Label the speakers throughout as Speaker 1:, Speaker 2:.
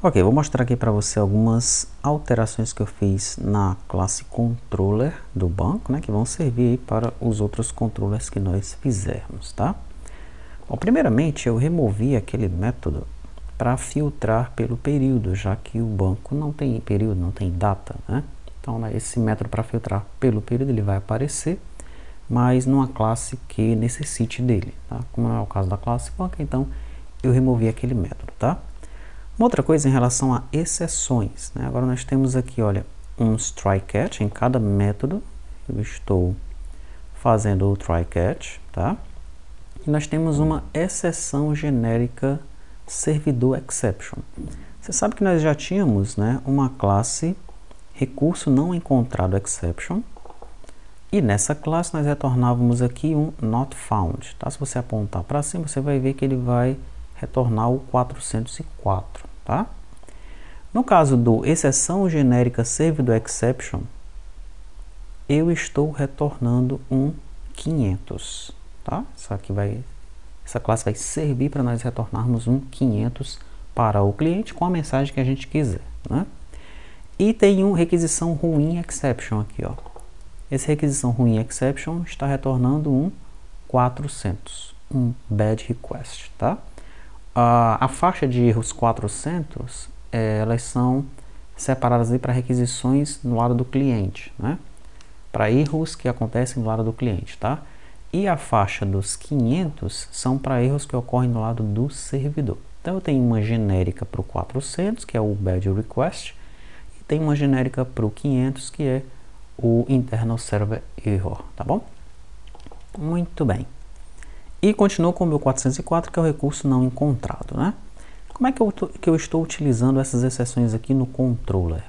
Speaker 1: Ok, vou mostrar aqui para você algumas alterações que eu fiz na classe controller do banco, né, que vão servir para os outros controllers que nós fizermos, tá? Bom, primeiramente eu removi aquele método para filtrar pelo período, já que o banco não tem período, não tem data, né? Então, né, esse método para filtrar pelo período ele vai aparecer, mas numa classe que necessite dele, tá? Como é o caso da classe banco, então eu removi aquele método, tá? Uma outra coisa em relação a exceções, né? agora nós temos aqui, olha, um try catch em cada método, eu estou fazendo o try catch, tá? E nós temos uma exceção genérica servidor exception. Você sabe que nós já tínhamos, né, uma classe recurso não encontrado exception, e nessa classe nós retornávamos aqui um not found, tá? Se você apontar para cima, você vai ver que ele vai retornar o 404 tá? No caso do exceção genérica serve exception, eu estou retornando um 500, tá? Isso aqui vai, essa classe vai servir para nós retornarmos um 500 para o cliente com a mensagem que a gente quiser, né? E tem um requisição ruim exception aqui, ó. Esse requisição ruim exception está retornando um 400, um bad request, tá? A, a faixa de erros 400, é, elas são separadas para requisições no lado do cliente, né? para erros que acontecem no lado do cliente. Tá? E a faixa dos 500 são para erros que ocorrem no lado do servidor. Então eu tenho uma genérica para o 400, que é o bad request, e tem uma genérica para o 500, que é o internal server error, tá bom? Muito bem. E continuo com o meu 404, que é o recurso não encontrado. Né? Como é que eu, que eu estou utilizando essas exceções aqui no controller?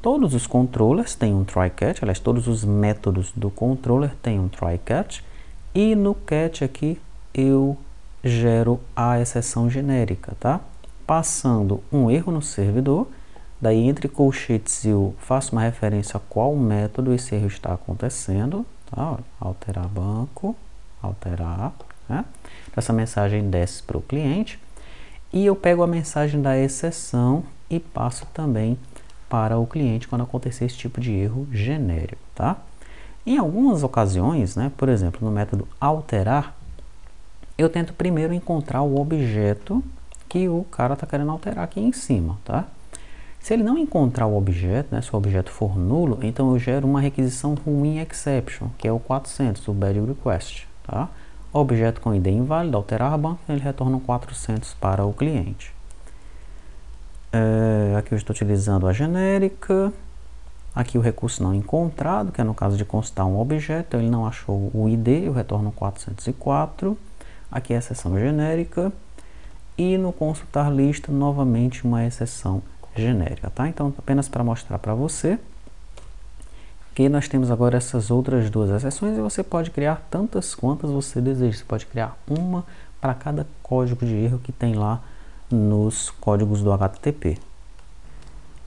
Speaker 1: Todos os controllers têm um try catch, aliás, todos os métodos do controller têm um try catch, e no catch aqui eu gero a exceção genérica, tá? Passando um erro no servidor, daí entre colchetes eu faço uma referência a qual método esse erro está acontecendo, tá? Alterar banco, alterar. Né? Essa mensagem desce para o cliente e eu pego a mensagem da exceção e passo também para o cliente quando acontecer esse tipo de erro genérico, tá? Em algumas ocasiões, né, por exemplo, no método alterar, eu tento primeiro encontrar o objeto que o cara está querendo alterar aqui em cima, tá? Se ele não encontrar o objeto, né, se o objeto for nulo, então eu gero uma requisição ruim exception, que é o 400, o bad request, Tá? Objeto com ID inválido, alterar banco, ele retorna 400 para o cliente. É, aqui eu estou utilizando a genérica. Aqui o recurso não encontrado, que é no caso de constar um objeto, ele não achou o ID, eu retorno 404. Aqui é a exceção genérica. E no consultar lista, novamente uma exceção genérica, tá? Então, apenas para mostrar para você que nós temos agora essas outras duas exceções e você pode criar tantas quantas você deseja. Você pode criar uma para cada código de erro que tem lá nos códigos do HTTP.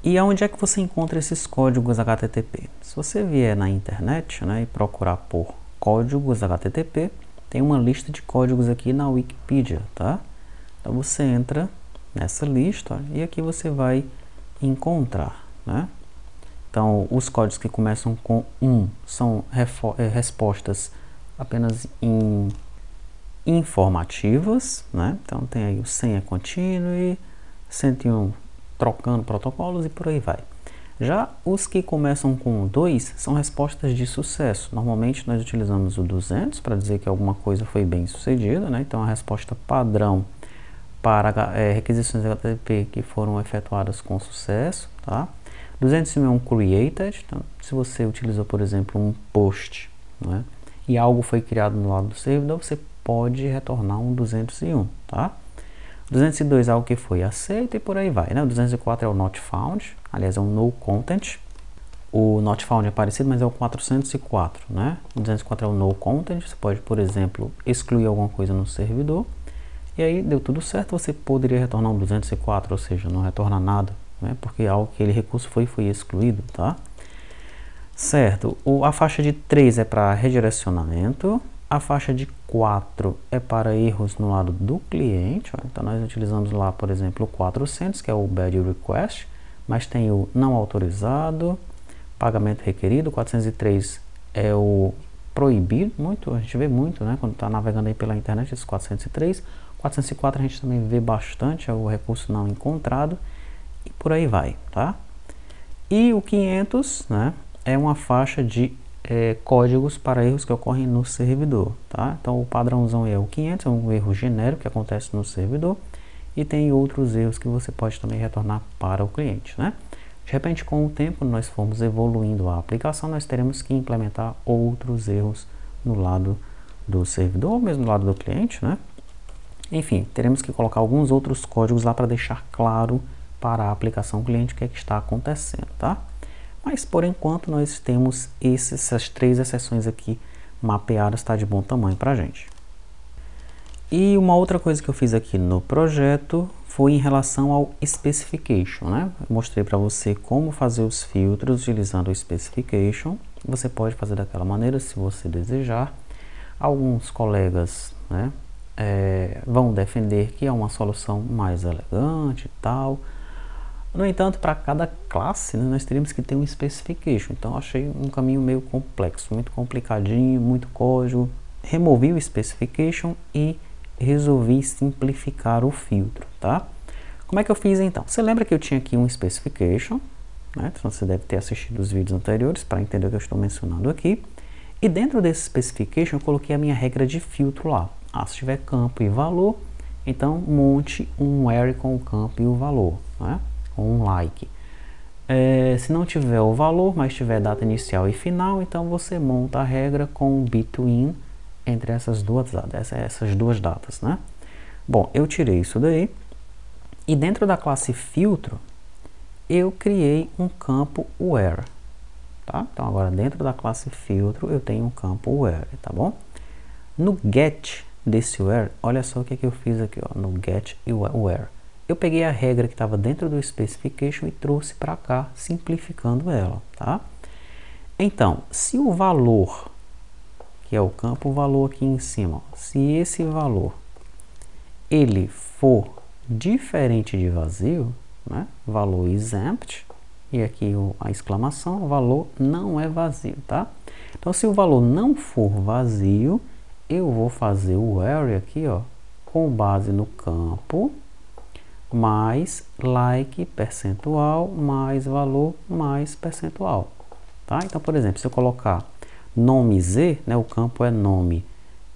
Speaker 1: E aonde é que você encontra esses códigos HTTP? Se você vier na internet né, e procurar por códigos HTTP, tem uma lista de códigos aqui na Wikipedia, tá? Então você entra nessa lista e aqui você vai encontrar, né? Então, os códigos que começam com 1 são é, respostas apenas informativas, né? Então, tem aí o senha continue, 101 trocando protocolos e por aí vai. Já os que começam com 2 são respostas de sucesso. Normalmente nós utilizamos o 200 para dizer que alguma coisa foi bem sucedida, né? Então a resposta padrão para é, requisições HTTP que foram efetuadas com sucesso, tá? 201 é um created, então, se você utilizou, por exemplo, um post né, e algo foi criado no lado do servidor, você pode retornar um 201, tá? 202 é algo que foi aceito e por aí vai, né? O 204 é o not found, aliás, é um no content. O not found é parecido, mas é o 404, né? O 204 é o no content, você pode, por exemplo, excluir alguma coisa no servidor. E aí deu tudo certo, você poderia retornar um 204, ou seja, não retorna nada, né? porque aquele recurso foi, foi excluído, tá? Certo, o, a faixa de 3 é para redirecionamento, A faixa de 4 é para erros no lado do cliente. Ó. Então, nós utilizamos lá, por exemplo, o 400, que é o Bad Request, mas tem o não autorizado, pagamento requerido, 403 é o proibido, muito, a gente vê muito, né, quando está navegando aí pela internet, esse 403. 404 a gente também vê bastante, é o recurso não encontrado, e por aí vai, tá? E o 500, né, é uma faixa de é, códigos para erros que ocorrem no servidor, tá? Então o padrãozão é o 500, é um erro genérico que acontece no servidor, e tem outros erros que você pode também retornar para o cliente, né? De repente, com o tempo, nós formos evoluindo a aplicação, nós teremos que implementar outros erros no lado do servidor, ou mesmo no lado do cliente, né? Enfim, teremos que colocar alguns outros códigos lá para deixar claro para a aplicação cliente o que, é que está acontecendo, tá? Mas, por enquanto, nós temos esses, essas três exceções aqui mapeadas, está de bom tamanho para a gente. E uma outra coisa que eu fiz aqui no projeto foi em relação ao specification, né? Eu mostrei para você como fazer os filtros utilizando o specification. Você pode fazer daquela maneira se você desejar. Alguns colegas, né, é, vão defender que é uma solução mais elegante e tal. No entanto, para cada classe, né, nós teríamos que ter um specification. Então, achei um caminho meio complexo, muito complicadinho, muito código. Removi o specification e resolvi simplificar o filtro, tá? Como é que eu fiz então? Você lembra que eu tinha aqui um specification, né? Então você deve ter assistido os vídeos anteriores para entender o que eu estou mencionando aqui. E dentro desse specification eu coloquei a minha regra de filtro lá. Ah, se tiver campo e valor, então monte um array com o campo e o valor, né? Um like. É, se não tiver o valor, mas tiver data inicial e final, então você monta a regra com between entre essas duas datas, essas duas datas, né? Bom, eu tirei isso daí e dentro da classe filtro eu criei um campo where, tá? Então agora dentro da classe filtro eu tenho um campo where, tá bom? No get desse where, olha só o que, que eu fiz aqui, ó, no get e where. Eu peguei a regra que estava dentro do specification e trouxe para cá, simplificando ela, tá? Então, se o valor que é o campo valor aqui em cima. Se esse valor ele for diferente de vazio, né? valor exempt, e aqui o, a exclamação, o valor não é vazio, tá? Então, se o valor não for vazio, eu vou fazer o array aqui, ó, com base no campo, mais like percentual, mais valor, mais percentual, tá? Então, por exemplo, se eu colocar nome Z, né, o campo é nome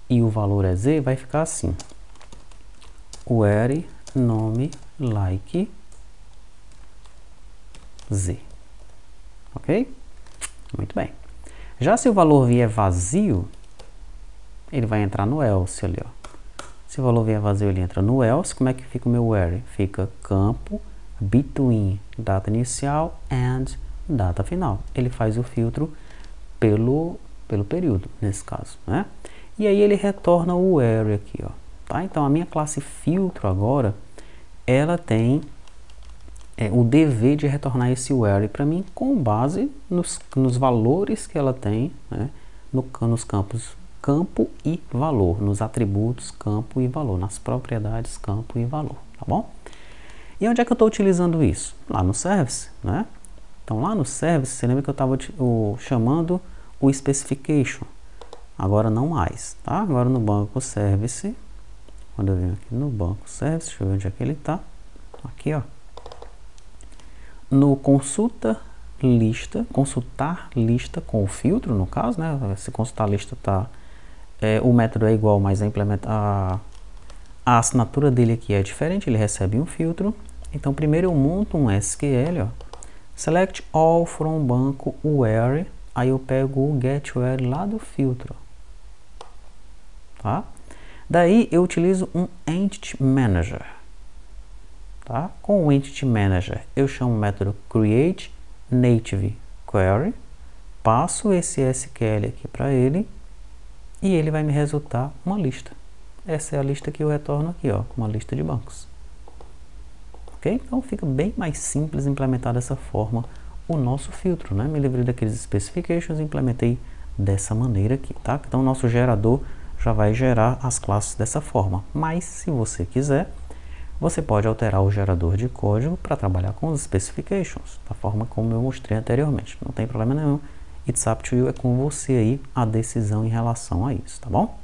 Speaker 1: e o valor é Z, vai ficar assim. Where nome like Z. Ok? Muito bem. Já se o valor vier vazio, ele vai entrar no else ali, ó. Se o valor vier vazio, ele entra no else. Como é que fica o meu where? Fica campo between data inicial and data final. Ele faz o filtro pelo pelo período, nesse caso, né? E aí ele retorna o array aqui, ó, tá? Então a minha classe filtro agora, ela tem é, o dever de retornar esse array para mim com base nos, nos valores que ela tem, né? No, nos campos campo e valor, nos atributos campo e valor, nas propriedades campo e valor, tá bom? E onde é que eu estou utilizando isso? Lá no service, né? Então lá no service, você lembra que eu estava chamando o specification. Agora não mais, tá? Agora no banco service, quando eu venho aqui no banco service, deixa eu ver onde é que ele está. Aqui, ó. No consulta lista, consultar lista com o filtro, no caso, né? Se consultar lista tá, é, o método é igual, mas a a, assinatura dele aqui é diferente, ele recebe um filtro. Então primeiro eu monto um SQL, ó. Select all from banco where Aí eu pego o getWhere lá do filtro. Tá? Daí eu utilizo um Entity Manager. Tá? Com o Entity Manager eu chamo o método create native query, passo esse SQL aqui para ele e ele vai me resultar uma lista. Essa é a lista que eu retorno aqui, ó, uma lista de bancos. Ok? Então fica bem mais simples implementar dessa forma o nosso filtro, né? Me livrei daqueles specifications e implementei dessa maneira aqui, tá? Então o nosso gerador já vai gerar as classes dessa forma. Mas se você quiser, você pode alterar o gerador de código para trabalhar com os specifications, da forma como eu mostrei anteriormente. Não tem problema nenhum. It's up to you, é com você aí a decisão em relação a isso, tá bom?